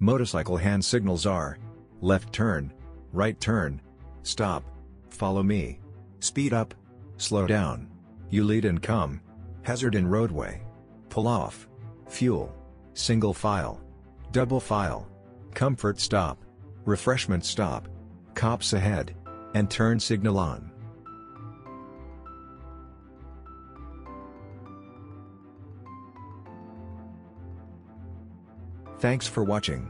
Motorcycle hand signals are left turn, right turn, stop, follow me, speed up, slow down, you lead and come, hazard in roadway, pull off, fuel, single file, double file, comfort stop, refreshment stop, cops ahead, and turn signal on. Thanks for watching.